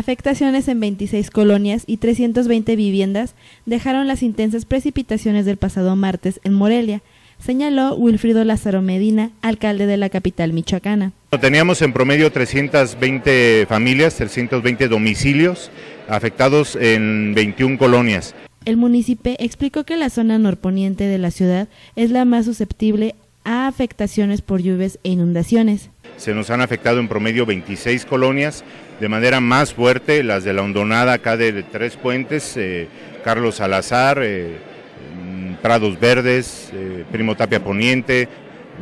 Afectaciones en 26 colonias y 320 viviendas dejaron las intensas precipitaciones del pasado martes en Morelia, señaló Wilfrido Lázaro Medina, alcalde de la capital michoacana. Teníamos en promedio 320 familias, 320 domicilios afectados en 21 colonias. El municipio explicó que la zona norponiente de la ciudad es la más susceptible a afectaciones por lluvias e inundaciones. Se nos han afectado en promedio 26 colonias, de manera más fuerte las de la hondonada acá de Tres Puentes, eh, Carlos Salazar, eh, mm, Prados Verdes, eh, Primo Tapia Poniente,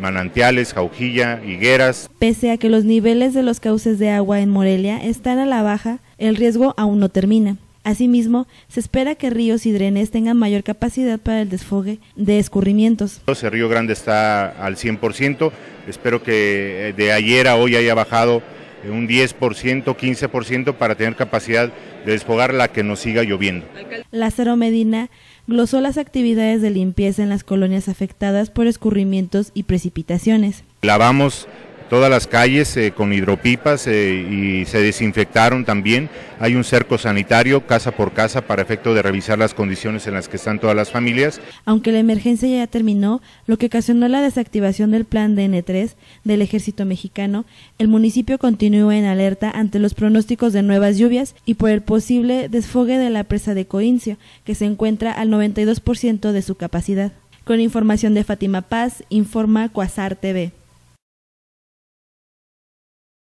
Manantiales, Jaujilla, Higueras. Pese a que los niveles de los cauces de agua en Morelia están a la baja, el riesgo aún no termina. Asimismo, se espera que ríos y drenes tengan mayor capacidad para el desfogue de escurrimientos. El Río Grande está al 100%, espero que de ayer a hoy haya bajado un 10%, 15% para tener capacidad de desfogar la que nos siga lloviendo. Lázaro Medina glosó las actividades de limpieza en las colonias afectadas por escurrimientos y precipitaciones. Lavamos todas las calles eh, con hidropipas eh, y se desinfectaron también. Hay un cerco sanitario casa por casa para efecto de revisar las condiciones en las que están todas las familias. Aunque la emergencia ya terminó, lo que ocasionó la desactivación del plan DN3 del ejército mexicano, el municipio continúa en alerta ante los pronósticos de nuevas lluvias y por el posible desfogue de la presa de Coincio, que se encuentra al 92% de su capacidad. Con información de Fátima Paz, informa Cuasar TV.